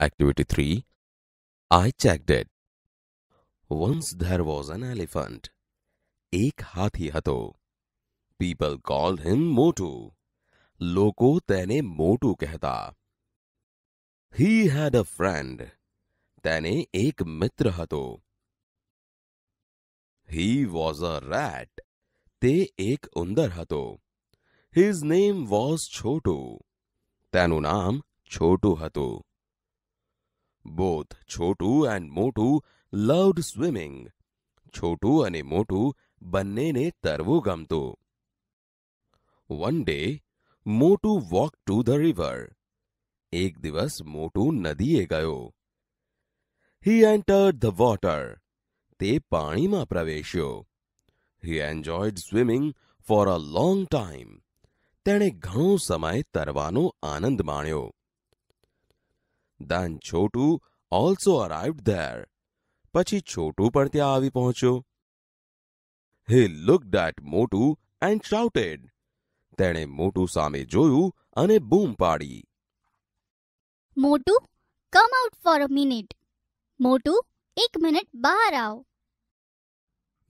Activity 3 I checked it. Once there was an elephant. એક હાથી હતો people cold હિમ મોટુ લોકો તેને મોટું કહેતા હી હેડ અ ફ્રેન્ડ તેને એક મિત્ર હતો હી વોઝ અ રેટ તે એક ઉંદર હતો હિઝ નેમ વોઝ છોટુ તેનું નામ છોટું હતું both Chhotu and Motu loved swimming Chhotu અને મોટું બંનેને તરવું ગમતું one day Motu walk to the river એક દિવસ મોટું નદીએ ગયો હી એન્ટર ધ વોટર તે પાણીમાં પ્રવેશ્યો he enjoyed swimming for a long time તેણે ઘણો સમય તરવાનો આનંદ માણ્યો દેન છોટું ઓલ્સો અરાઇવ્ડ ધેર પછી છોટું પણ ત્યાં આવી પહોંચ્યો he looked at Motu and shouted તેણે મોટું સામે જોયું અને બૂમ પાડી Motu come out for a minute Motu એક મિનિટ બહાર આવ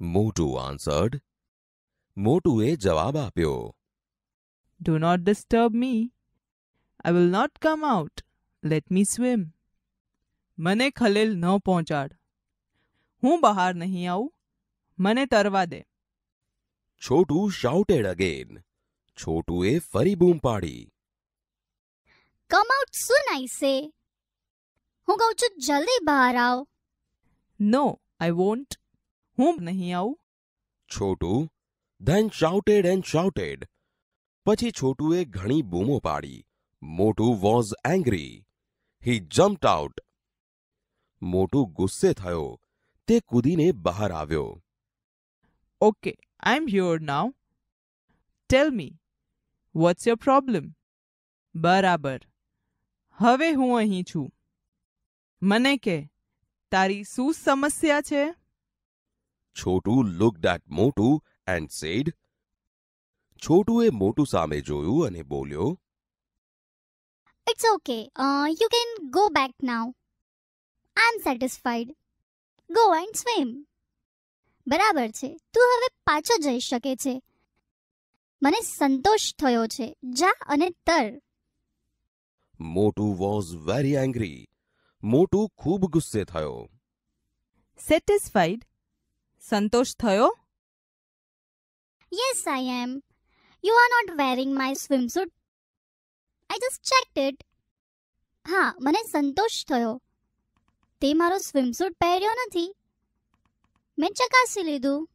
મોટું આન્સર્ડ મોટુએ જવાબ આપ્યો Do not disturb me. I will not come out. Let me swim મને ખલેલ ન પહોંચાડ. હું બહાર નહીં આવું. મને તરવા દે. છોટું શાઉટેડ અગેન છોટુએ ફરી બૂમ પાડી. કમ આઉટ સૂન આઈ સે હું કહું છું જલ્દી બહાર આવ. નો આઈ વોન્ટ હું નહીં આવું. Chhotu then shouted and shouted પછી છોટુએ ઘણી બૂમો પાડી. Motu was angry he jump out Motu ગુસ્સે થયો. તે કૂદીને બહાર આવ્યો. Okay I am here now tell me what's your problem બરાબર. હવે હું અહીં છું. મને કે તારી શું સમસ્યા છે? Chhotu looked at Motu and said છોટુએ Motu સામે જોયું અને બોલ્યો it's okay you can go back now I am satisfied go and swim બરાબર છે તું હવે પાછો જઈ શકે છે મને સંતોષ થયો છે જા અને તર મોટું વોઝ વેરી એંગ્રી મોટું ખૂબ ગુસ્સે થયો સેટિસ્ફાઈડ સંતોષ થયો yes I am you are not wearing my swimsuit I just checked it હા, મને સંતોષ થયો. તે મારો સ્વિમસૂટ પહેર્યો નથી. મેં ચકાસી લીધું.